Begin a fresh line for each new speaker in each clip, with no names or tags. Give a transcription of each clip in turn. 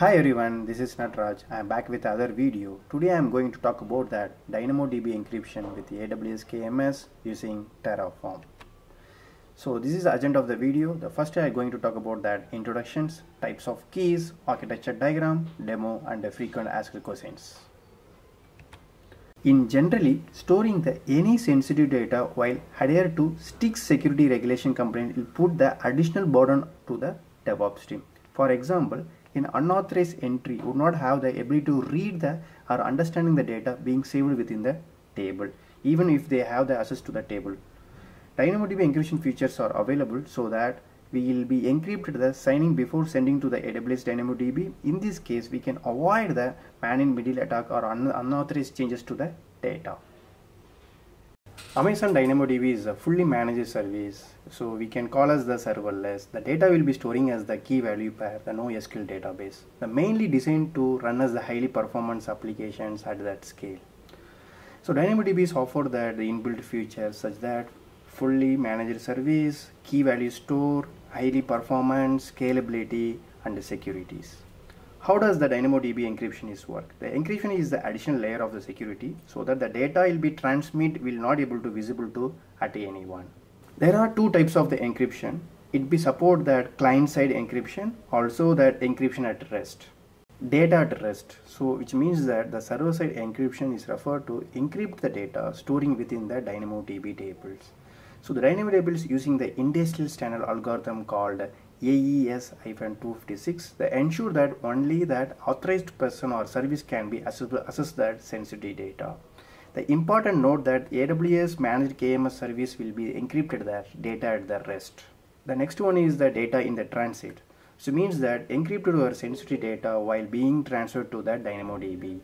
Hi everyone, this is Natraj. I am back with another video. Today I am going to talk about that DynamoDB encryption with AWS KMS using Terraform. So this is the agenda of the video. The first I am going to talk about that introductions, types of keys, architecture diagram, demo and frequent asked questions. In generally, storing the any sensitive data while adhere to strict security regulation complaint will put the additional burden to the DevOps team. For example, an unauthorized entry would not have the ability to read the or understanding the data being saved within the table, even if they have the access to the table. DynamoDB encryption features are available so that we will be encrypted the signing before sending to the AWS DynamoDB. In this case, we can avoid the man-in-middle attack or un unauthorized changes to the data. Amazon DynamoDB is a fully managed service, so we can call as the serverless. The data will be storing as the key value pair, the NoSQL database. The mainly designed to run as the highly performance applications at that scale. So DynamoDB is offered that the inbuilt features such that fully managed service, key value store, highly performance, scalability, and the securities. How does the DynamoDB encryption is work? The encryption is the additional layer of the security so that the data will be transmit will not able to visible to at anyone. There are two types of the encryption. It be support that client side encryption, also that encryption at rest. Data at rest. So which means that the server side encryption is referred to encrypt the data storing within the DynamoDB tables. So the DynamoDB is using the industrial standard algorithm called AES-256 that ensure that only that authorized person or service can be access, that sensitive data. The important note that AWS managed KMS service will be encrypted that data at the rest. The next one is the data in the transit. So means that encrypted or sensitive data while being transferred to the DynamoDB.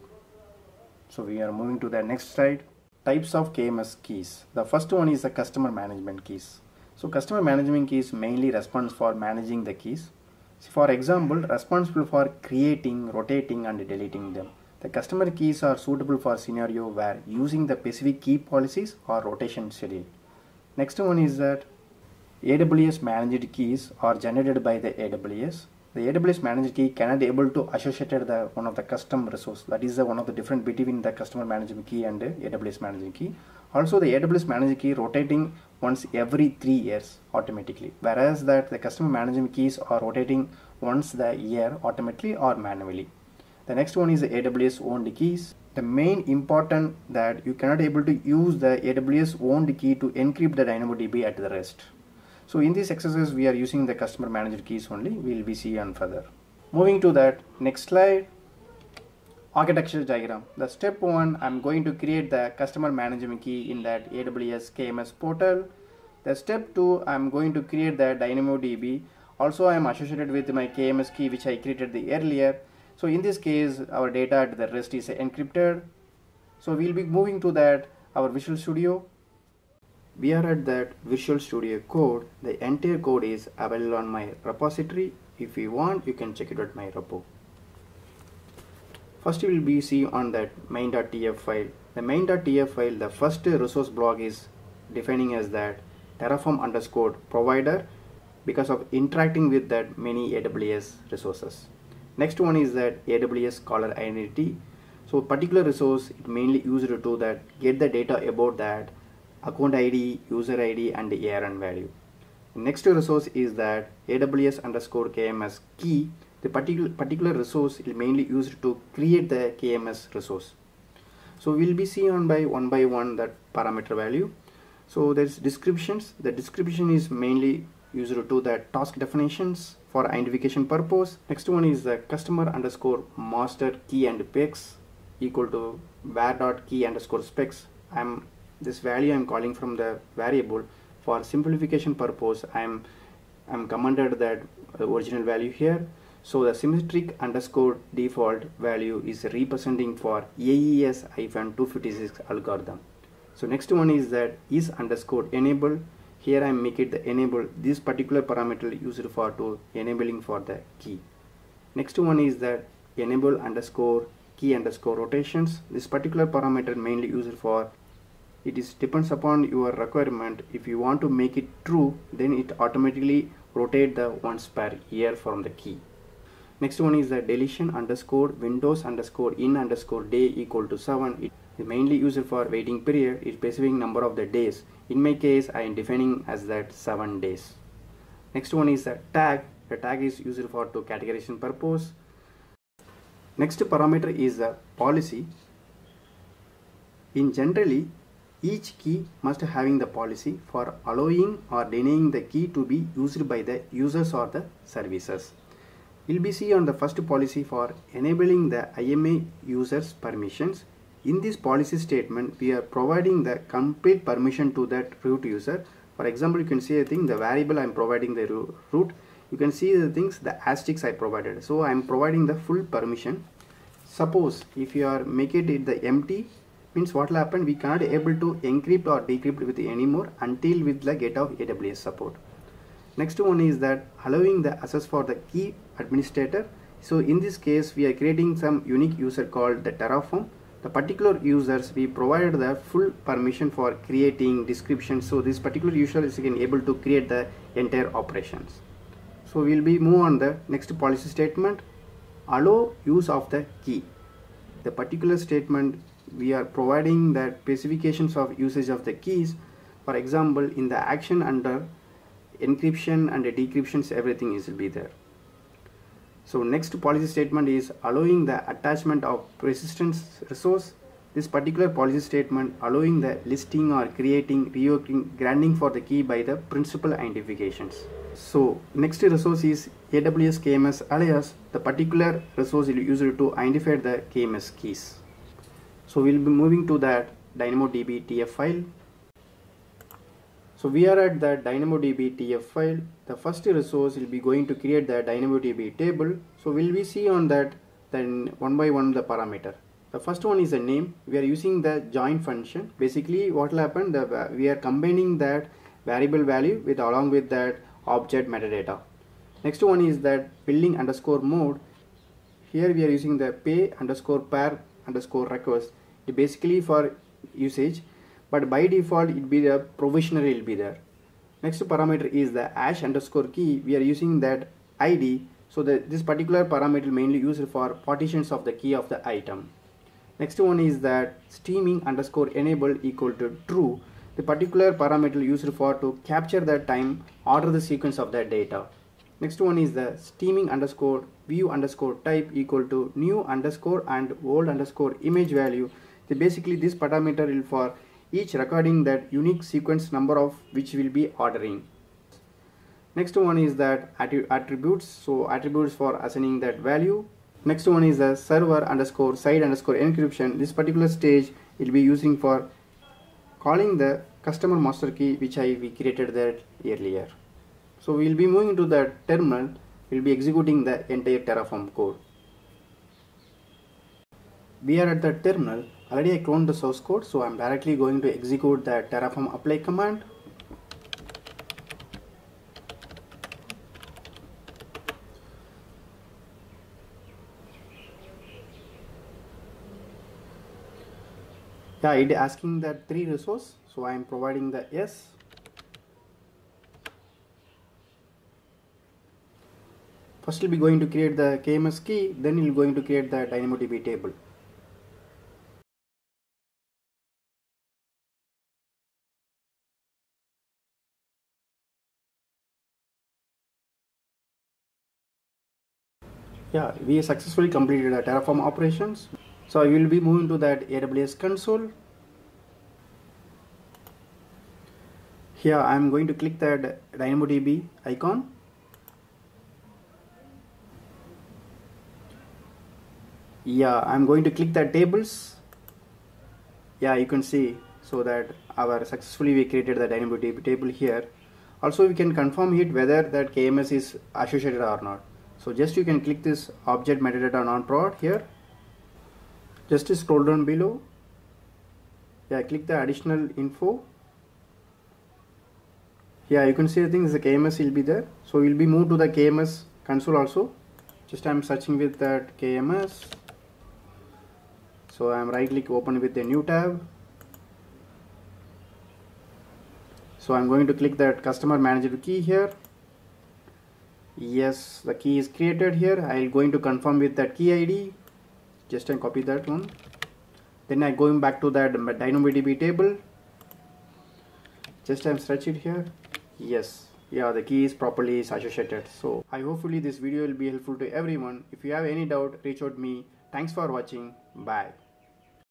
So we are moving to the next slide. Types of KMS keys. The first one is the customer management keys. So customer management key is mainly responsible for managing the keys. For example, responsible for creating, rotating and deleting them. The customer keys are suitable for scenario where using the specific key policies or rotation schedule. Next one is that AWS managed keys are generated by the AWS. The AWS managed key cannot able to associate the one of the custom resource. That is the one of the different between the customer management key and the AWS managed key. Also, the AWS managed key rotating once every three years automatically, whereas that the customer management keys are rotating once the year automatically or manually. The next one is the AWS owned keys. The main important that you cannot able to use the AWS owned key to encrypt the DynamoDB at the rest. So in this exercise, we are using the customer managed keys only. We will be see on further. Moving to that next slide, architecture diagram. The step one, I'm going to create the customer management key in that AWS KMS portal. The step two, I'm going to create the DynamoDB. Also, I am associated with my KMS key, which I created the earlier. So in this case, our data at the rest is encrypted. So we'll be moving to that our Visual Studio we are at that Visual Studio code. The entire code is available on my repository. If you want, you can check it at my repo. First you will be see on that main.tf file. The main.tf file, the first resource block is defining as that terraform underscore provider because of interacting with that many AWS resources. Next one is that AWS caller identity. So particular resource it mainly used to that get the data about that account ID, user ID and the ARN value. Next resource is that AWS underscore KMS key. The particular, particular resource is mainly used to create the KMS resource. So we'll be seeing by one by one that parameter value. So there's descriptions. The description is mainly used to the task definitions for identification purpose. Next one is the customer underscore master key and specs equal to var dot key underscore specs. I'm this value I'm calling from the variable for simplification purpose I'm I'm commanded that original value here. So the symmetric underscore default value is representing for AES-256 algorithm. So next one is that is underscore enable here I make it the enable this particular parameter used for to enabling for the key. Next one is that enable underscore key underscore rotations. This particular parameter mainly used for it is depends upon your requirement. If you want to make it true then it automatically rotate the once per year from the key. Next one is the deletion underscore windows underscore in underscore day equal to 7 it is mainly used for waiting period. It specific number of the days. In my case i am defining as that 7 days. Next one is the tag. The tag is used for to categorization purpose. Next parameter is the policy. In generally each key must having the policy for allowing or denying the key to be used by the users or the services We'll be see on the first policy for enabling the IAM users permissions. In this policy statement, we are providing the complete permission to that root user. For example, you can see a thing, the variable I'm providing the root. You can see the things, the asterisks I provided. So I'm providing the full permission. Suppose if you are make it the empty, means what will happen, we cannot able to encrypt or decrypt with anymore until with the get of AWS support. Next one is that allowing the access for the key administrator. So in this case, we are creating some unique user called the Terraform. The particular users, we provided the full permission for creating description. So this particular user is again able to create the entire operations. So we'll be move on the next policy statement. Allow use of the key. The particular statement, we are providing the specifications of usage of the keys. For example, in the action under encryption and decryptions everything is be there. So next policy statement is allowing the attachment of persistence resource. This particular policy statement allowing the listing or creating revoking granting for the key by the principal identifications. So next resource is aws kms alias. The particular resource used to identify the kms keys so we'll be moving to that dynamodb tf file so we are at the DynamoDB TF file. The first resource will be going to create the DynamoDB table. So we will be see on that then one by one the parameter. The first one is the name. We are using the join function. Basically what will happen, the, uh, we are combining that variable value with along with that object metadata. Next one is that billing underscore mode. Here we are using the pay underscore per underscore request. It basically for usage but by default it be the provisional will be there. Next parameter is the hash underscore key. We are using that id so that this particular parameter mainly used for partitions of the key of the item. Next one is that streaming underscore enable equal to true. The particular parameter used for to capture the time order the sequence of the data. Next one is the streaming underscore view underscore type equal to new underscore and old underscore image value so basically this parameter will for each recording that unique sequence number of which will be ordering. Next one is that attributes, so attributes for assigning that value. Next one is the server underscore side underscore encryption. This particular stage will be using for calling the customer master key which I we created that earlier. So we will be moving to the terminal, we will be executing the entire Terraform code. We are at the terminal. Already I cloned the source code so I'm directly going to execute the terraform apply command. Yeah it asking that three resource so I am providing the yes first we'll be going to create the KMS key then we'll going to create the DynamoDB table. Yeah we successfully completed the terraform operations. So I will be moving to that AWS console. Here I am going to click that DynamoDB icon yeah I'm going to click that tables. Yeah you can see so that our successfully we created the DynamoDB table here. Also we can confirm it whether that KMS is associated or not. So just you can click this object metadata non-prod here. Just scroll down below. Yeah click the additional info. Yeah you can see the things the KMS will be there. So we'll be moved to the KMS console also. Just I'm searching with that KMS so I'm right click open with a new tab. So I'm going to click that customer manager key here. Yes the key is created here. I'll going to confirm with that key ID just and copy that one. Then I going back to that DynamoDB table. Just I'm stretch it here. Yes. Yeah the key is properly associated. So I hopefully this video will be helpful to everyone. If you have any doubt reach out me. Thanks for watching. Bye